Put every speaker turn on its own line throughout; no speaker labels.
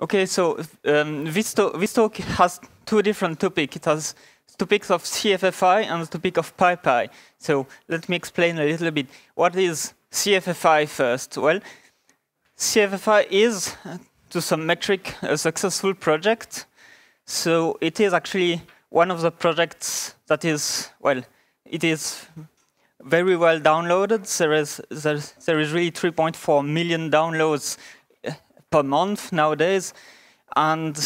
Okay, so um, this, talk has two different topics. It has topics of CFFI and the topic of PyPy. So let me explain a little bit. What is CFFI first? Well, CFFI is, to some metric, a successful project. So it is actually one of the projects that is, well, it is very well downloaded. There is, there is really 3.4 million downloads per month nowadays, and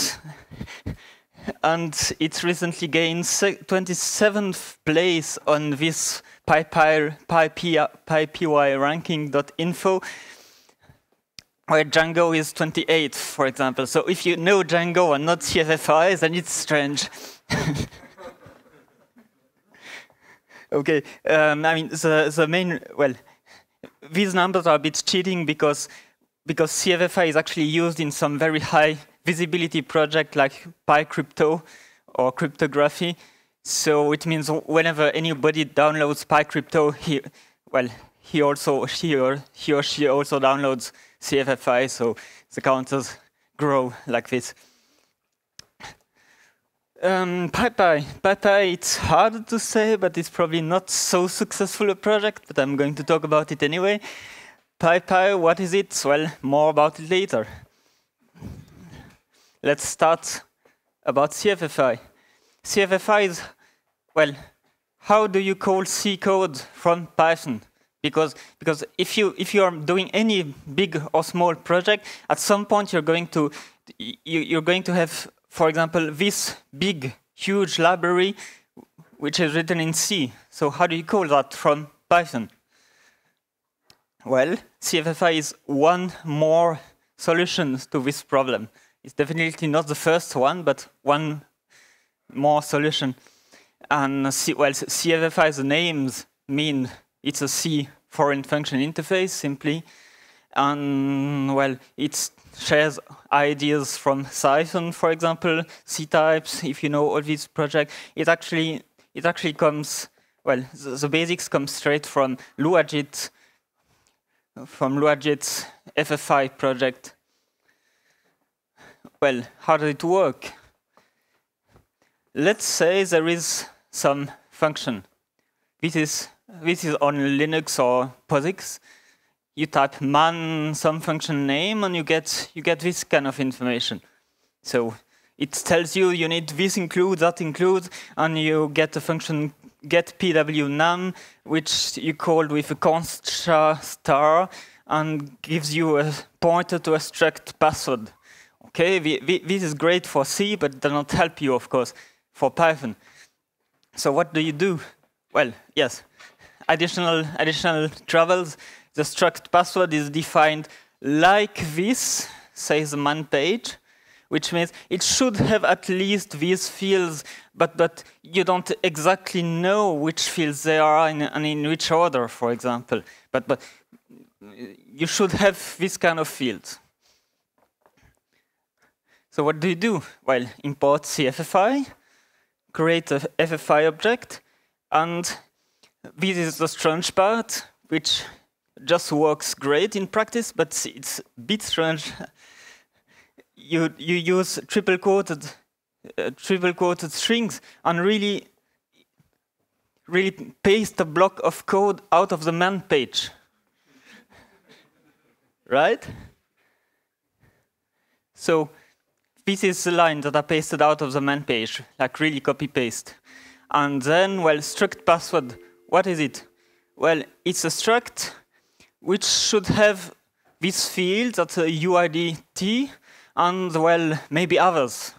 and it recently gained 27th place on this PyPy, PyPy, PyPy ranking.info, where Django is 28th, for example. So if you know Django and not CFFI, then it's strange. okay, um, I mean, the, the main, well, these numbers are a bit cheating because because CFFI is actually used in some very high visibility project like PyCrypto or cryptography. So it means whenever anybody downloads PyCrypto, he, well, he also she or he or she also downloads CFFI. So the counters grow like this. Um, PyPy. PyPy, it's hard to say, but it's probably not so successful a project, but I'm going to talk about it anyway. PyPy, what is it? Well, more about it later. Let's start about CFFI. CFFI is, well, how do you call C code from Python? Because, because if, you, if you are doing any big or small project, at some point you're going to, you, you're going to have, for example, this big, huge library which is written in C. So how do you call that from Python? Well, CFFI is one more solution to this problem. It's definitely not the first one, but one more solution. And C, well, CFFI's names mean it's a C foreign function interface, simply. And well, it shares ideas from Cython, for example, ctypes. If you know all these projects, it actually it actually comes well. The, the basics come straight from LuaJIT, from LuaJIT's FFI project. Well, how does it work? Let's say there is some function. This is, this is on Linux or POSIX. You type man some function name and you get, you get this kind of information. So it tells you you need this include, that include, and you get a function get pwnam, which you call with a const star and gives you a pointer to a struct password. Okay, we, we, this is great for C, but does not help you, of course, for Python. So what do you do? Well, yes, additional additional travels. The struct password is defined like this, says the man page which means it should have at least these fields, but, but you don't exactly know which fields they are in, and in which order, for example. But, but you should have this kind of fields. So what do you do? Well, import CFFI, create a FFI object, and this is the strange part, which just works great in practice, but it's a bit strange you you use triple quoted uh, triple quoted strings and really really paste a block of code out of the man page. Right? So this is the line that I pasted out of the man page like really copy paste and then well struct password what is it? Well it's a struct which should have this field that's a UID T and well, maybe others.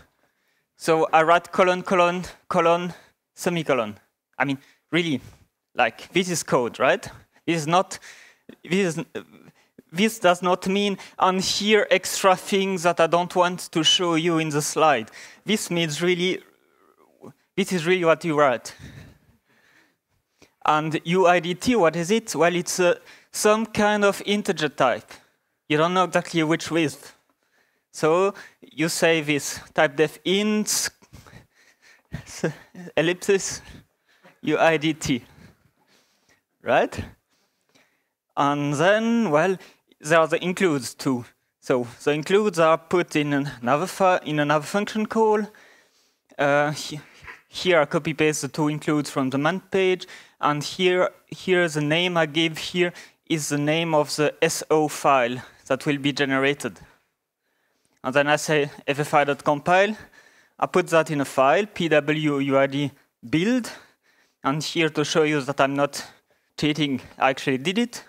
So I write colon, colon, colon, semicolon. I mean, really, like this is code, right? This is not, this is, this does not mean, and here extra things that I don't want to show you in the slide. This means really, this is really what you write. And UIDT, what is it? Well, it's uh, some kind of integer type. You don't know exactly which width. So you say this type def int ellipsis UIDT, right? And then, well, there are the includes too. So the includes are put in another in another function call. Uh, he here I copy paste the two includes from the man page, and here here the name I give here is the name of the SO file that will be generated. And then I say ffi.compile. I put that in a file, pwuid build. And here to show you that I'm not cheating, I actually did it.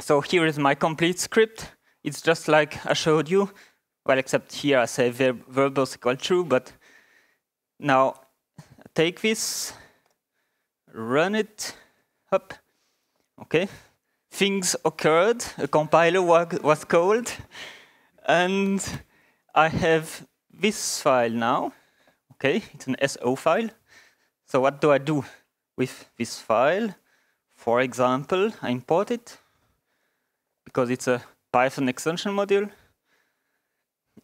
So here is my complete script. It's just like I showed you. Well, except here I say ver verbose equal true, but now take this, run it, up, okay. Things occurred, a compiler was called, and I have this file now. Okay, it's an SO file. So what do I do with this file? For example, I import it because it's a Python extension module.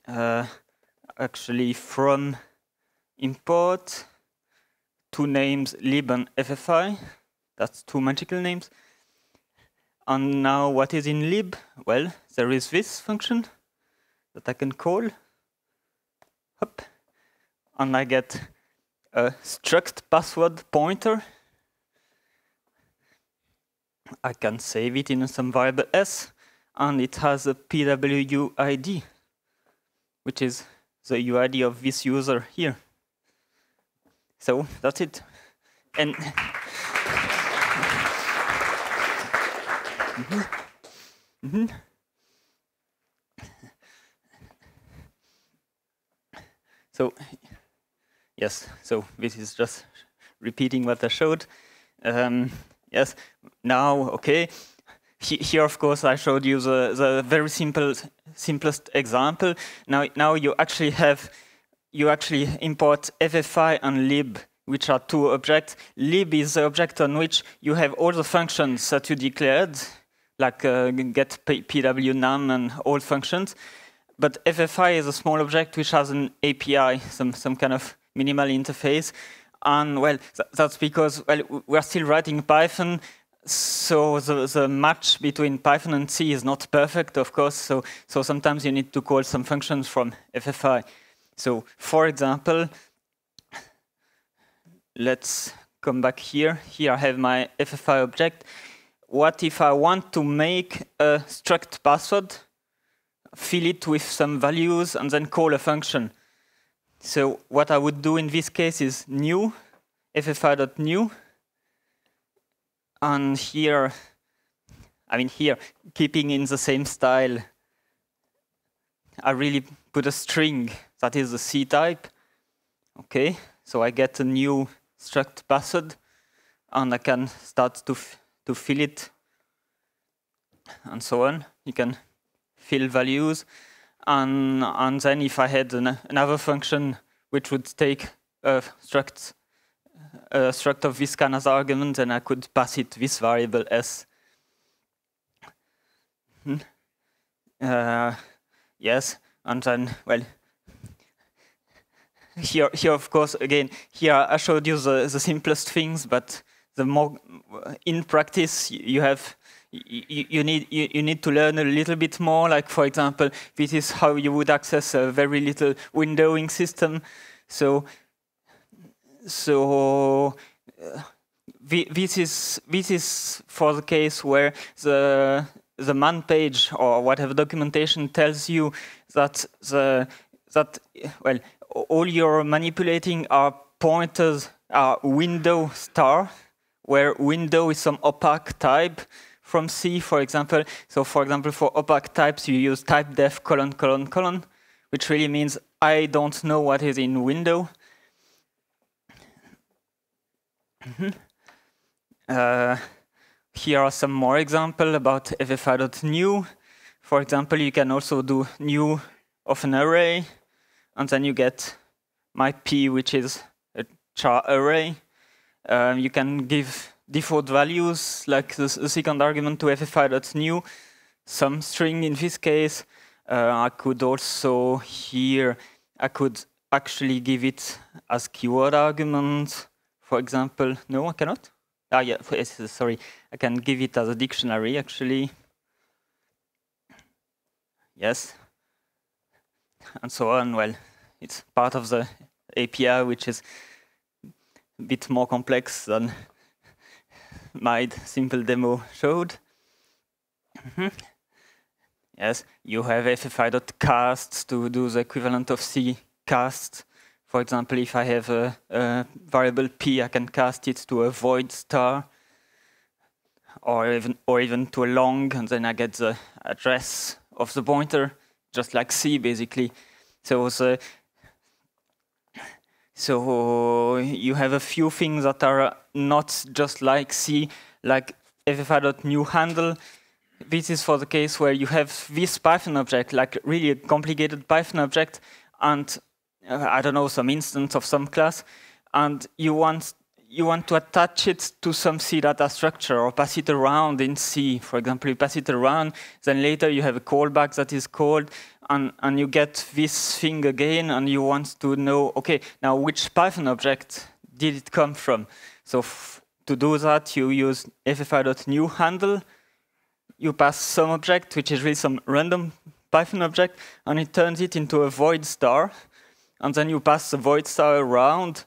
Uh, actually, from import two names lib and ffi. That's two magical names. And now what is in lib? Well, there is this function that I can call. And I get a struct password pointer. I can save it in some variable s, and it has a PWUID, which is the UID of this user here. So that's it. And mm -hmm. Mm -hmm. So, yes, so this is just repeating what I showed. Um, yes, now, okay. Here, of course, I showed you the, the very simple, simplest example. Now, now you actually have, you actually import FFI and lib, which are two objects. Lib is the object on which you have all the functions that you declared, like uh, get pwnam and all functions. But FFI is a small object which has an API, some, some kind of minimal interface. And well, th that's because well, we're still writing Python, so the, the match between Python and C is not perfect, of course. So, so sometimes you need to call some functions from FFI. So for example, let's come back here. Here I have my FFI object. What if I want to make a struct password fill it with some values, and then call a function. So what I would do in this case is new, ffi.new, and here, I mean here, keeping in the same style, I really put a string that is a C type. Okay, so I get a new struct password, and I can start to to fill it, and so on. You can fill values. And, and then if I had an, another function which would take a struct, a struct of this kind as argument, then I could pass it this variable s. Hmm. Uh, yes, and then, well, here, here of course, again, here I showed you the, the simplest things, but the more in practice you have you, you, need you, you, need to learn a little bit more. Like for example, this is how you would access a very little windowing system. So so uh, this is this is for the case where the the man page or whatever documentation tells you that the that well all you're manipulating are pointers are window star where window is some opaque type from C, for example. So for example, for opaque types, you use type def colon colon colon, which really means I don't know what is in window. Mm -hmm. uh, here are some more examples about ffi.new. For example, you can also do new of an array, and then you get my p, which is a char array. Uh, you can give default values, like the, second argument to ffi.new, some string in this case. Uh, I could also here, I could actually give it as keyword argument, for example. No, I cannot? Ah, yeah, sorry. I can give it as a dictionary, actually. yes, and so on. Well, it's part of the API, which is a bit more complex than my simple demo showed. Mm -hmm. Yes, you have ffi.cast to do the equivalent of C cast. For example, if I have a, a, variable p, I can cast it to a void star, or even or even to a long, and then I get the address of the pointer, just like C, basically. So the so you have a few things that are not just like C, like ffi.new handle. This is for the case where you have this Python object, like really a complicated Python object, and uh, I don't know, some instance of some class, and you want you want to attach it to some C data structure or pass it around in C. For example, you pass it around, then later you have a callback that is called, and, and you get this thing again, and you want to know, okay, now which Python object did it come from? So to do that, you use ffi.new handle, you pass some object, which is really some random Python object, and it turns it into a void star, and then you pass the void star around,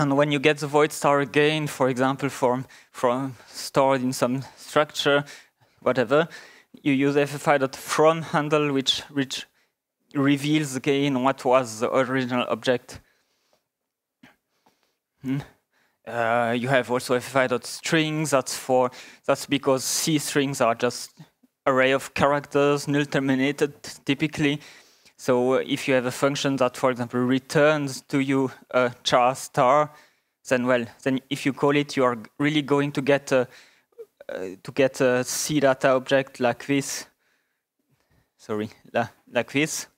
and when you get the void star again, for example, from, from stored in some structure, whatever, you use ffi.from handle, which, which reveals again what was the original object. Hmm. Uh, you have also ffi.strings. That's for that's because C strings are just array of characters, null terminated typically. So if you have a function that, for example, returns to you a char star, then well, then if you call it, you are really going to get a uh, to get a C data object like this. Sorry, like this,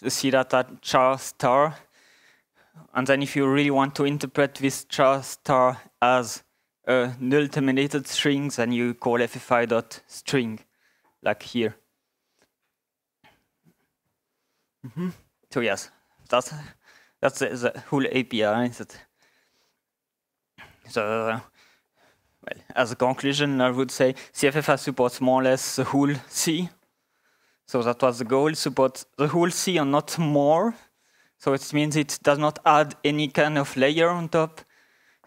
the C data char star. And then if you really want to interpret this char star as a null terminated string, then you call ffi.string, like here. Mm -hmm. So yes, that's that's the, the whole API. That so well, as a conclusion, I would say CFFI supports more or less the whole C. So that was the goal: support the whole C and not more. So it means it does not add any kind of layer on top.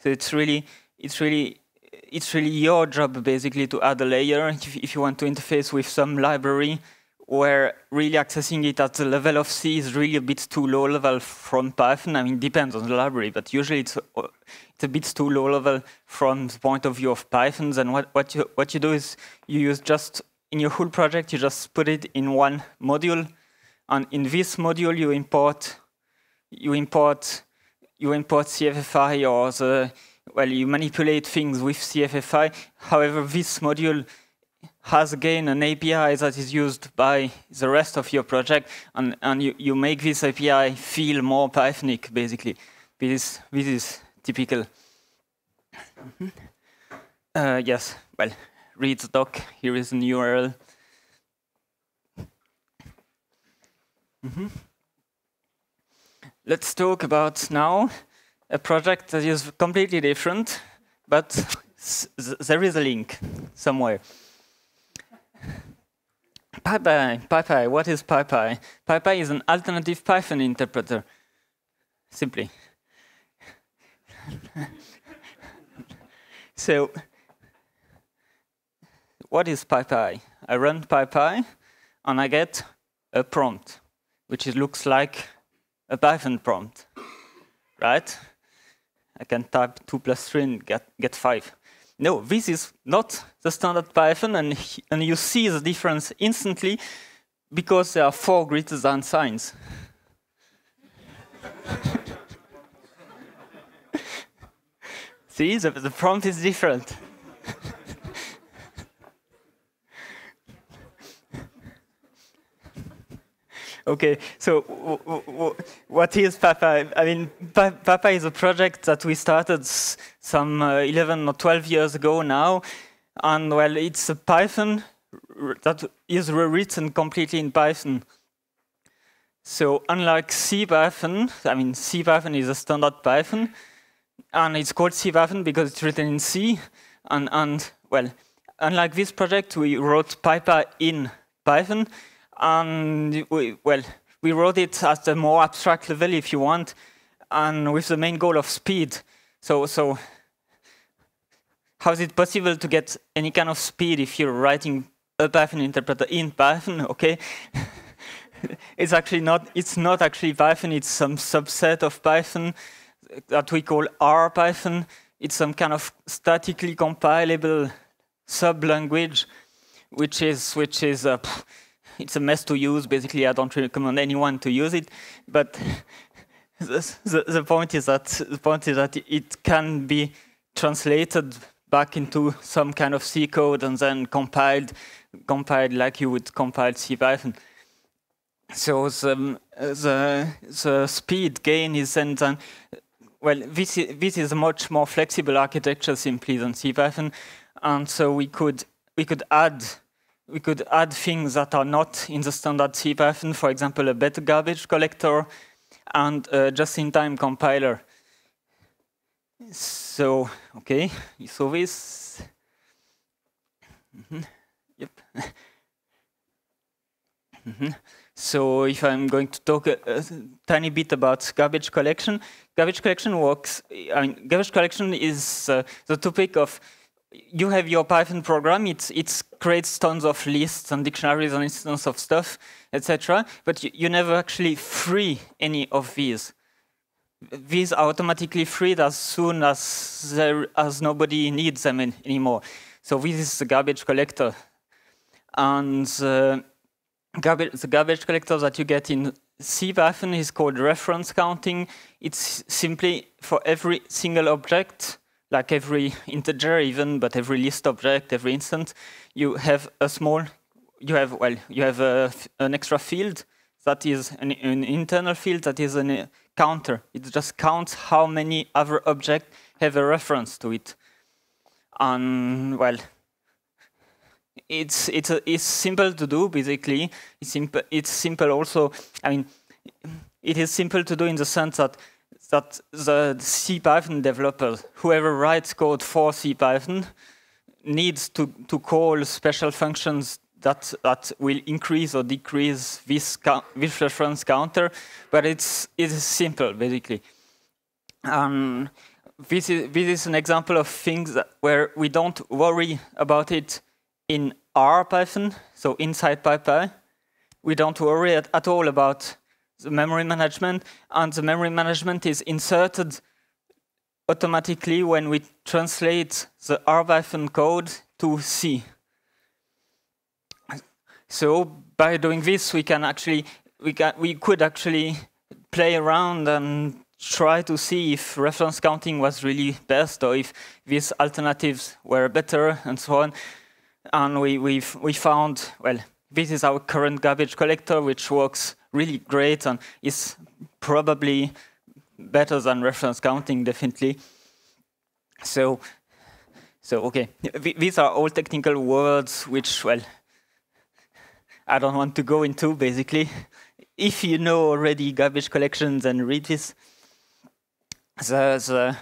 So it's really it's really it's really your job basically to add a layer if, if you want to interface with some library where really accessing it at the level of C is really a bit too low level from Python. I mean, depends on the library, but usually it's, it's a bit too low level from the point of view of Python. And what, what, you, what you do is you use just, in your whole project, you just put it in one module. And in this module, you import, you import, you import CFFI or the, well, you manipulate things with CFFI. However, this module has again an API that is used by the rest of your project, and, and you, you make this API feel more Pythonic, basically. This, this is typical. Uh, yes, well, read the doc. Here is an URL. Mm -hmm. Let's talk about now a project that is completely different, but there is a link somewhere. PyPy, PyPy, what is PyPy? PyPy is an alternative Python interpreter, simply. so, what is PyPy? I run PyPy and I get a prompt, which looks like a Python prompt, right? I can type 2 plus 3 and get, get 5 no, this is not the standard Python, and, and you see the difference instantly because there are four greater than signs. see, the, the prompt is different. Okay, so what is PyPy? I mean, PyPy is a project that we started some uh, 11 or 12 years ago now. And well, it's a Python that is rewritten completely in Python. So unlike C Python, I mean, C Python is a standard Python, and it's called C Python because it's written in C. And, and well, unlike this project, we wrote PyPy in Python, And we, well, we wrote it at a more abstract level, if you want, and with the main goal of speed. So, so how is it possible to get any kind of speed if you're writing a Python interpreter in Python? Okay, it's actually not. It's not actually Python. It's some subset of Python that we call R Python. It's some kind of statically compilable sub language, which is which is. Uh, it's a mess to use. Basically, I don't recommend anyone to use it. But the, the, the point is that the point is that it can be translated back into some kind of C code and then compiled, compiled like you would compile C Python. So the, the, the speed gain is then, then well, this is, this is a much more flexible architecture simply than C Python, and so we could we could add we could add things that are not in the standard C Python, for example, a better garbage collector and a just-in-time compiler. So, okay, you saw this. Mm -hmm. Yep. mm -hmm. So if I'm going to talk a, a, tiny bit about garbage collection, garbage collection works. I mean, garbage collection is uh, the topic of you have your Python program. It it creates tons of lists and dictionaries and instances of stuff, etc. But you, you never actually free any of these these are automatically freed as soon as there, as nobody needs them in, anymore. So this is the garbage collector, and uh, garbage, the garbage collector that you get in C Python is called reference counting. It's simply for every single object, like every integer even, but every list object, every instance, you have a small, you have well, you have a, an extra field that is an, an internal field that is an uh, counter. It just counts how many other objects have a reference to it. And well, it's it's a, it's simple to do basically. It's simple. It's simple also. I mean, it is simple to do in the sense that that the C Python developer, whoever writes code for C Python, needs to to call special functions that that will increase or decrease this this reference counter, but it's it is simple basically. Um, this is this is an example of things where we don't worry about it in R Python, so inside PyPy. We don't worry at, at all about the memory management, and the memory management is inserted automatically when we translate the R Python code to C. So by doing this, we can actually we can we could actually play around and try to see if reference counting was really best or if these alternatives were better and so on. And we we we found well this is our current garbage collector which works really great and is probably better than reference counting definitely. So so okay, these are all technical words which well I don't want to go into, basically. If you know already garbage collections and read this, the,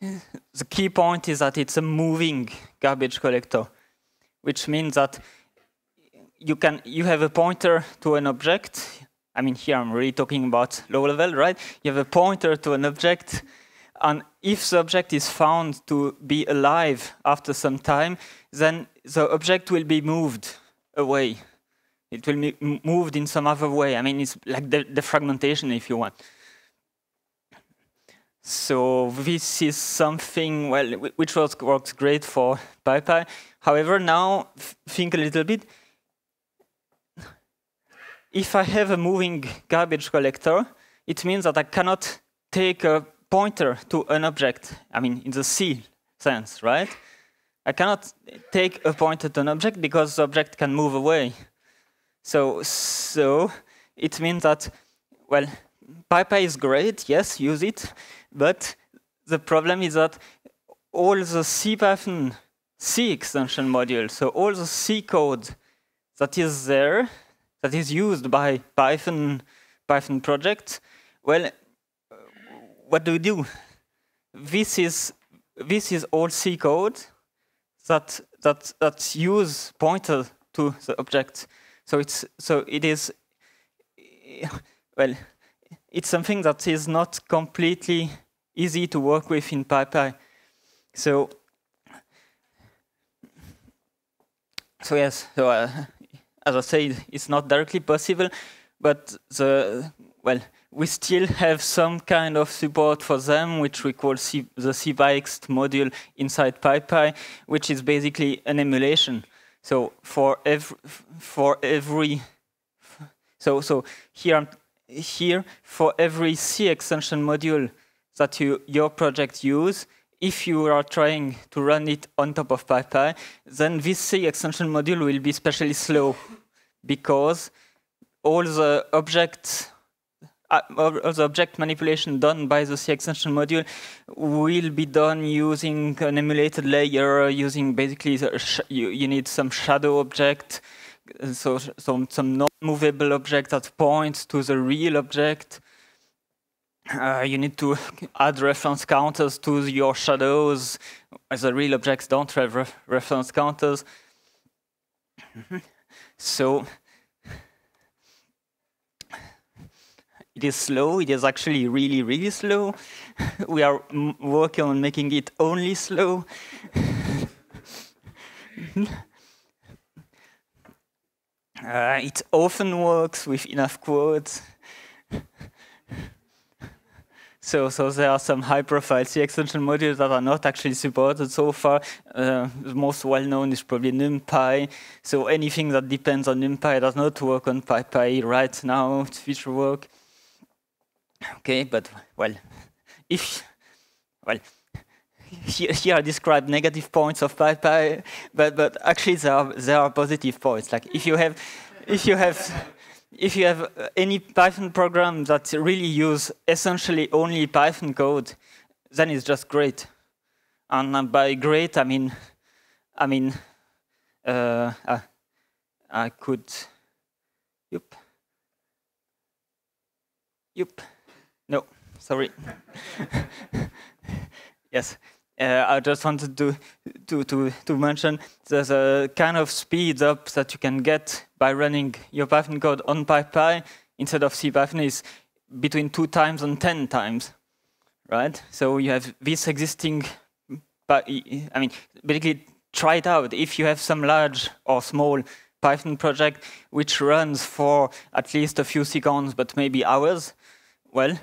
the, the key point is that it's a moving garbage collector, which means that you can you have a pointer to an object. I mean, here I'm really talking about low level, right? You have a pointer to an object, and if the object is found to be alive after some time, then the object will be moved away it will be moved in some other way. I mean, it's like the, the fragmentation, if you want. So this is something, well, which works, works great for PyPy. However, now think a little bit. If I have a moving garbage collector, it means that I cannot take a pointer to an object. I mean, in the C sense, right? I cannot take a pointer to an object because the object can move away. So, so it means that, well, PyPy is great, yes, use it, but the problem is that all the CPython C extension module, so all the C code that is there, that is used by Python, Python project, well, what do we do? This is this is all C code that that that use pointer to the object So it's so it is well, it's something that is not completely easy to work with in PyPy. So so yes, so uh, as I said, it's not directly possible, but the well, we still have some kind of support for them, which we call C the cpyext module inside PyPy, which is basically an emulation. So for every for every so so here here for every C extension module that you your project use, if you are trying to run it on top of PyPy, then this C extension module will be especially slow because all the objects uh, all the object manipulation done by the C extension module will be done using an emulated layer, using basically you, you, need some shadow object, so some, some non-movable object that points to the real object. Uh, you need to add reference counters to your shadows, as the real objects don't have re reference counters. so it is slow. It is actually really, really slow. we are working on making it only slow. uh, it often works with enough quotes. So, so there are some high-profile C extension modules that are not actually supported so far. Uh, the most well-known is probably NumPy. So anything that depends on NumPy does not work on PyPy right now. It's future work. Okay, but well, if well, here, here I describe negative points of PyPy, but but actually there are there are positive points. Like if you have if you have if you have any Python program that really use essentially only Python code, then it's just great. And by great, I mean, I mean, uh, uh, I could, yep, yep, no, sorry. yes, uh, I just wanted to, to, to, to mention there's a kind of speed up that you can get by running your Python code on PyPy instead of CPython is between two times and 10 times, right? So you have this existing, I mean, basically try it out. If you have some large or small Python project which runs for at least a few seconds, but maybe hours, well,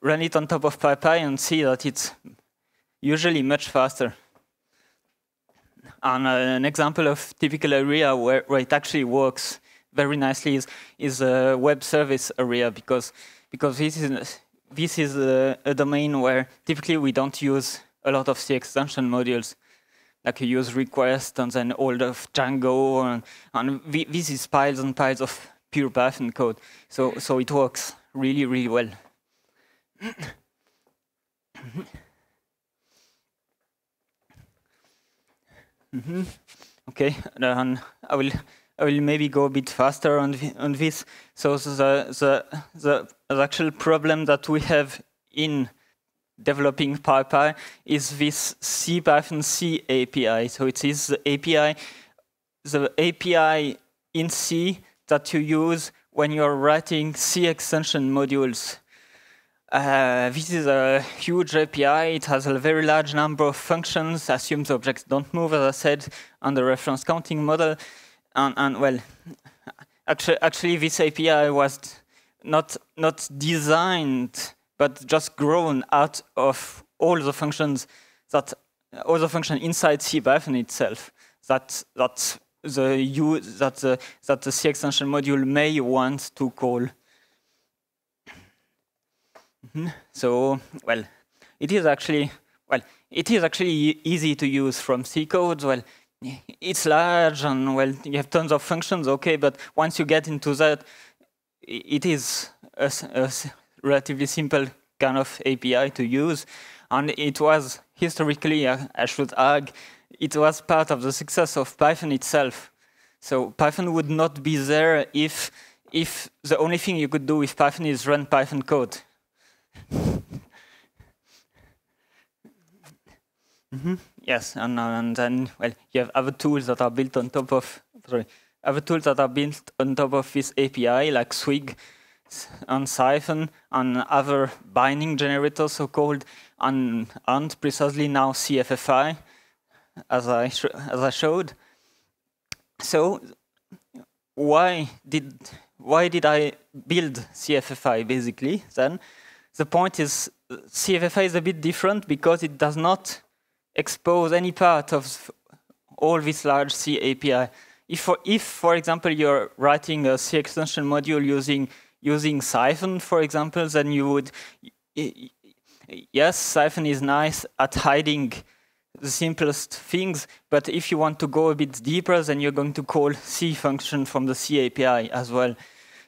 run it on top of PyPy and see that it's usually much faster. And uh, an example of typical area where, where it actually works very nicely is, is a web service area because, because this is, this is a, a domain where typically we don't use a lot of C extension modules. Like you use request and then all of Django and, and this is piles and piles of pure Python code. So, so it works really, really well. Mm -hmm. Okay, then I will I will maybe go a bit faster on on this. So the the the, the actual problem that we have in developing PyPy is this C Python C API. So it is the API, the API in C that you use when you're writing C extension modules. Uh, this is a huge API. It has a very large number of functions, assumes objects don't move, as I said, on the reference counting model. And, and well, actually, actually, this API was not, not designed, but just grown out of all the functions that, all the function inside CPython itself that, that the U, that the, that the C extension module may want to call. Mm-hmm. So, well, it is actually, well, it is actually easy to use from C codes. Well, it's large and, well, you have tons of functions, okay, but once you get into that, it is a, a relatively simple kind of API to use. And it was historically, I should add, it was part of the success of Python itself. So Python would not be there if, if the only thing you could do with Python is run Python code. Mm -hmm. Yes, and, and then well, you have other tools that are built on top of sorry other tools that are built on top of this API, like Swig and Cython, and other binding generators, so-called, and, and precisely now CFFI, as I as I showed. So why did why did I build CFFI basically? Then the point is CFFI is a bit different because it does not expose any part of all this large C API. If, for, if, for example, you're writing a C extension module using using Cython, for example, then you would, yes, Cython is nice at hiding the simplest things, but if you want to go a bit deeper, then you're going to call C function from the C API as well.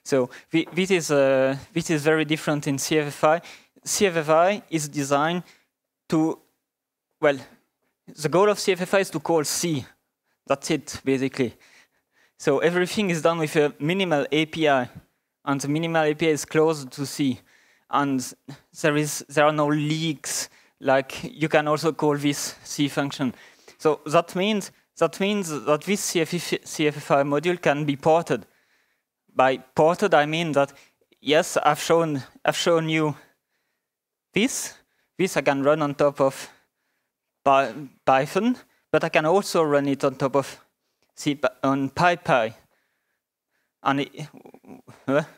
So this is, uh, this is very different in CFFI. CFFI is designed to, well, the goal of CFFI is to call C. That's it, basically. So everything is done with a minimal API, and the minimal API is close to C. And there is there are no leaks. Like you can also call this C function. So that means that means that this CFFI module can be ported. By ported, I mean that yes, I've shown I've shown you this. This I can run on top of Python, but I can also run it on top of C on PyPy. And it,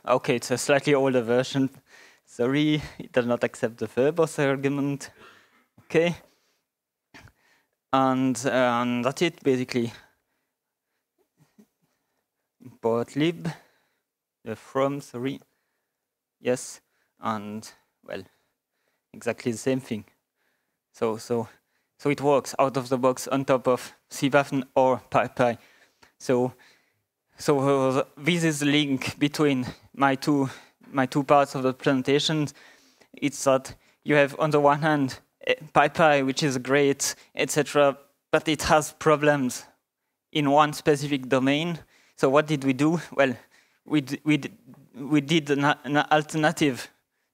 okay, it's a slightly older version. Sorry, it does not accept the verbose argument. Okay. And, and that's it, basically. Import lib, from, sorry. Yes, and, well, exactly the same thing. So, so so it works out of the box on top of CPython or PyPy. So, so uh, this is the link between my two my two parts of the presentation. It's that you have on the one hand PyPy, which is great, etc., but it has problems in one specific domain. So what did we do? Well, we we we did an, an alternative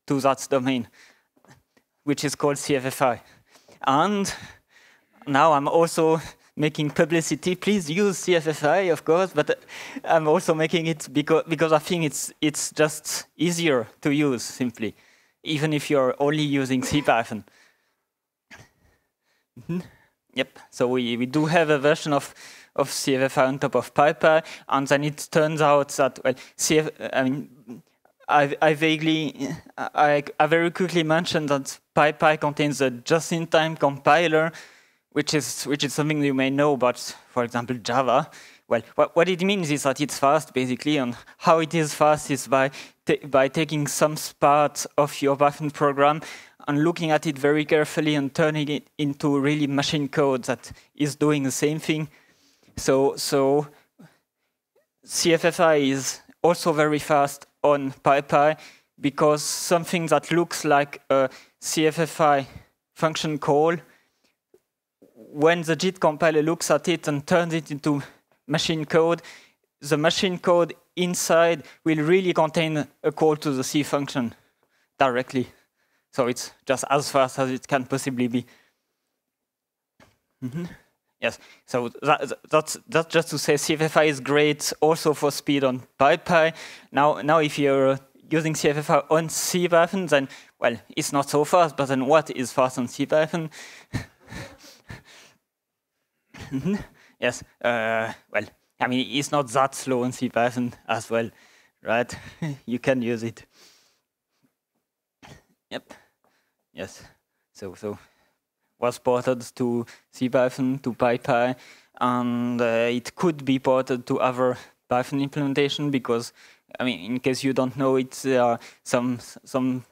to that domain, which is called CFFI. And now I'm also making publicity. Please use CFFI, of course, but I'm also making it because, because I think it's, it's just easier to use, simply, even if you're only using CPython. Mm -hmm. Yep, so we, we do have a version of, of CFFI on top of PyPy, and then it turns out that, well, CF, I mean, I, I vaguely, I, I very quickly mentioned that PyPy contains a just-in-time compiler, which is which is something you may know about, for example, Java. Well, what, what it means is that it's fast, basically, and how it is fast is by by taking some part of your Python program and looking at it very carefully and turning it into really machine code that is doing the same thing. So so CFFI is also very fast on PyPy because something that looks like a CFFI function call, when the JIT compiler looks at it and turns it into machine code, the machine code inside will really contain a call to the C function directly. So it's just as fast as it can possibly be. Mm -hmm. Yes, so that, that's, that's just to say CFFI is great also for speed on PyPy. Now, now if you're using CFFI on CPython, then, well, it's not so fast, but then what is fast on CPython? yes, uh, well, I mean, it's not that slow on CPython as well, right? you can use it. Yep, yes, so, so was ported to CPython, to PyPy, and uh, it could be ported to other Python implementation because, I mean, in case you don't know it's are some some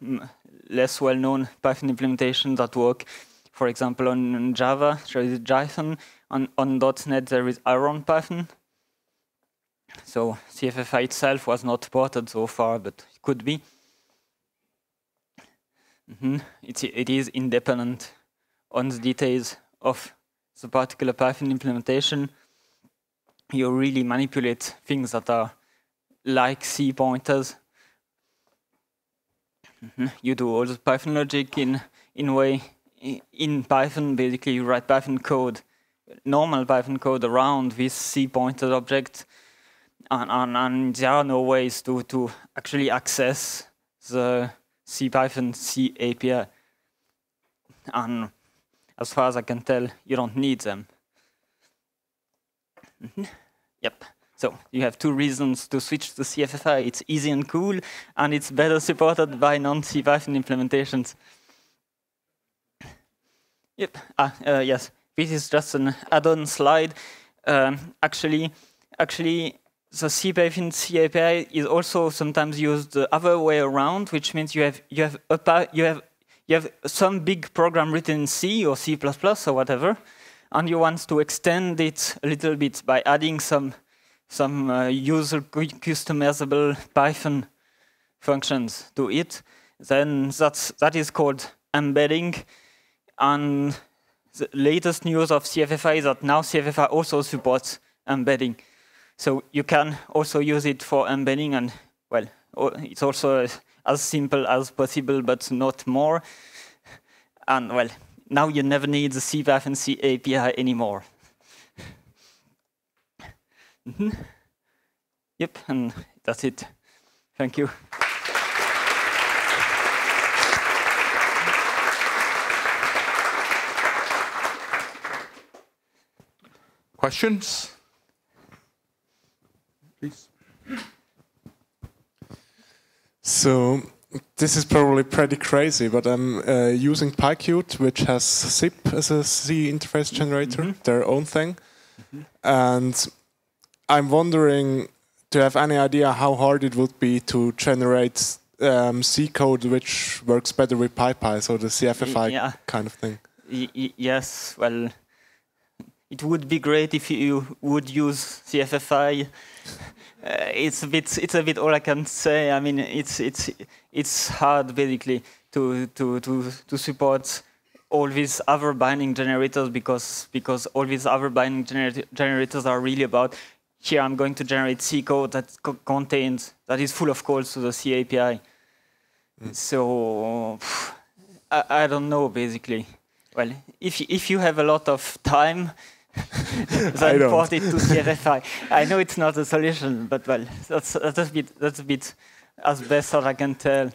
less well-known Python implementations that work. For example, on Java, there is Jython. On, on .NET, there is Iron Python. So CFFI itself was not ported so far, but it could be. Mm -hmm. It's, it is independent on the details of the particular Python implementation, you really manipulate things that are like C pointers. Mm -hmm. You do all the Python logic in in way in Python. Basically, you write Python code, normal Python code around this C pointer object, and, and, and there are no ways to, to actually access the C Python C API. And as far as I can tell, you don't need them. Mm -hmm. Yep. So you have two reasons to switch to CFFI. It's easy and cool, and it's better supported by non-CPython implementations. Yep. Ah, uh, yes. This is just an add-on slide. Um, actually, actually, the CPython C API is also sometimes used the other way around, which means you have you have a you have you have some big program written in C or C++ or whatever, and you want to extend it a little bit by adding some some uh, user customizable Python functions to it. Then that's that is called embedding, and the latest news of CFFI is that now CFFI also supports embedding. So you can also use it for embedding and, well, it's also as simple as possible, but not more. And, well, now you never need the CPython C API anymore. mm -hmm. Yep, and that's it. Thank you.
Questions? Please.
So this is probably pretty crazy, but I'm uh, using PyQt, which has SIP as a C interface generator, mm -hmm. their own thing. Mm -hmm. And I'm wondering, do you have any idea how hard it would be to generate um, C code which works better with PyPy, so the CFFI yeah. kind of thing?
Y yes, well, it would be great if you would use CFFI. Uh, it's a bit it's a bit all I can say. I mean, it's it's it's hard basically to to to to support all these other binding generators because because all these other binding gener generators are really about here I'm going to generate C code that co contains that is full of calls to the C API. Mm. So I, I don't know basically. Well, if if you have a lot of time then port it to CFFI. I know it's not a solution, but well, that's that's a bit that's a bit as best as I can tell.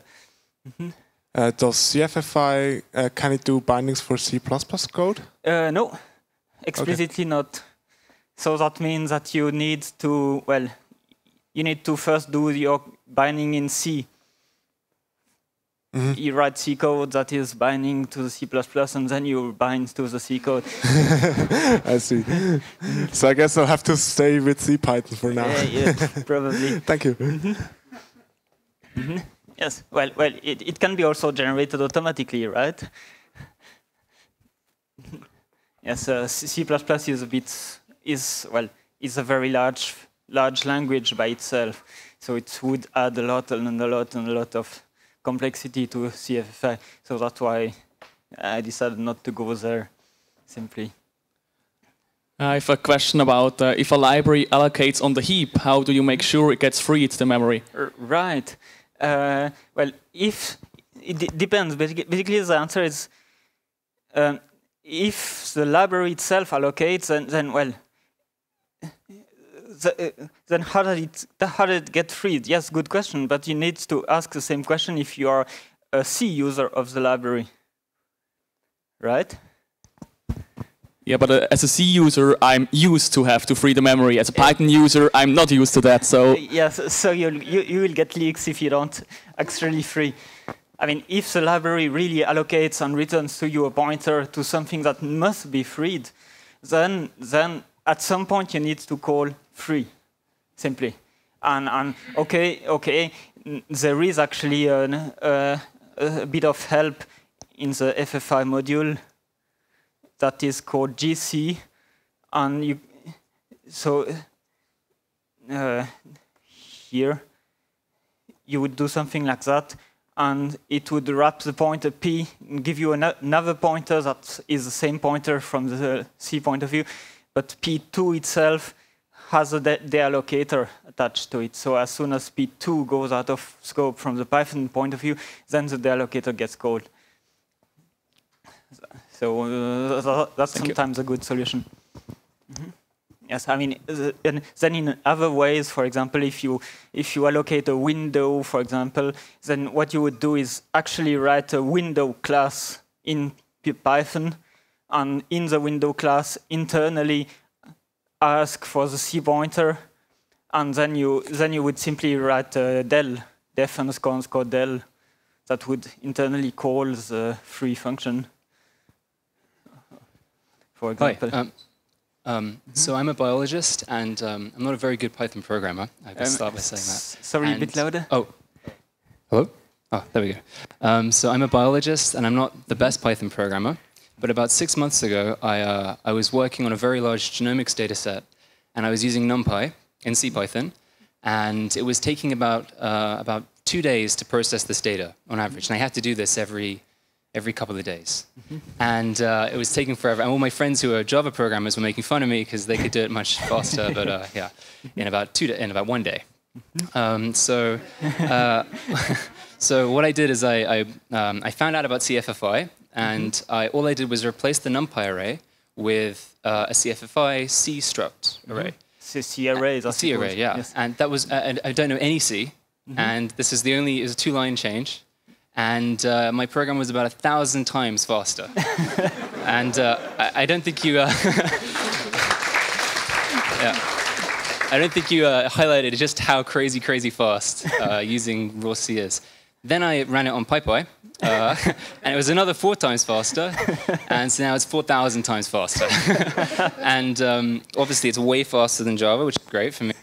Mm -hmm. uh, does CFFI uh, can it do bindings for C++ code?
Uh, no, explicitly okay. not. So that means that you need to well, you need to first do your binding in C Mm -hmm. You write C code that is binding to the C++, and then you bind to the C code.
I see. so I guess I'll have to stay with C Python for now.
Yeah, yeah probably.
Thank you.
Mm -hmm. Mm -hmm. Yes. Well, well, it, it can be also generated automatically, right? yes. Uh, C++ is a bit is well is a very large large language by itself, so it would add a lot and a lot and a lot of complexity to CFFI. So that's why I decided not to go there, simply.
I have a question about uh, if a library allocates on the heap, how do you make sure it gets freed to the memory?
right. Uh, well, if it depends. Basically, the answer is um, if the library itself allocates, then, then well, the, uh, then how did it how did it get freed? Yes, good question. But you need to ask the same question if you are a C user of the library, right?
Yeah, but uh, as a C user, I'm used to have to free the memory. As a Python user, I'm not used to that. So uh,
yes, so you you will get leaks if you don't actually free. I mean, if the library really allocates and returns to you a pointer to something that must be freed, then then at some point you need to call free, simply. And, and okay, okay, there is actually an, uh, a bit of help in the FFI module that is called GC, and you so uh, here you would do something like that, and it would wrap the pointer p and give you another pointer that is the same pointer from the C point of view, but p2 itself has a de deallocator attached to it. So as soon as P2 goes out of scope from the Python point of view, then the deallocator gets called. So uh, that's Thank sometimes you. a good solution. Mm -hmm. Yes, I mean, the- and then in other ways, for example, if you if you allocate a window, for example, then what you would do is actually write a window class in Python, and in the window class internally ask for the C pointer, and then you then you would simply write a del def underscore underscore del that would internally call the free function. For
Hi.
example.
Um, um, so I'm a biologist, and um, I'm not a very good Python programmer. I can
Um,
start by saying that.
s- Sorry, a bit louder.
Oh, hello. Oh, there we go. Um, so I'm a biologist, and I'm not the best Python programmer. But about six months ago, I, uh, I was working on a very large genomics data set, and I was using NumPy in CPython, and it was taking about uh, about two days to process this data on average, and I had to do this every every couple of days, and uh, it was taking forever. And all my friends who are Java programmers were making fun of me because they could do it much faster, but uh, yeah, in about two in about one day. Um, so. Uh, So what I did is I I, um, I found out about CFFI, and I, all I did was replace the NumPy array with uh, a CFFI C struct array.
C, C arrays. I
C array, yeah.
Yes.
And that was uh, and I don't know any C, and this is the only is a two-line change, and uh, my program was about a thousand times faster. and uh, I, I don't think you. Uh, yeah. I don't think you uh, highlighted just how crazy, crazy fast uh, using raw C is. Then I ran it on PyPy, uh, and it was another four times faster, and so now it's 4,000 times faster. and um, obviously, it's way faster than Java, which is great for me.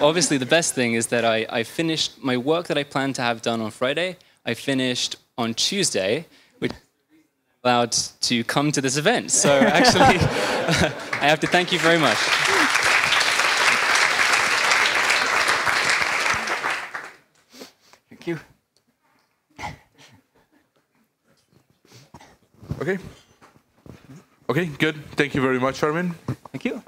obviously, the best thing is that I, I finished my work that I planned to have done on Friday. I finished on Tuesday, which allowed to come to this event. So actually, I have to thank you very much.
Okay. Okay, good. Thank you very much, Armin.
Thank you.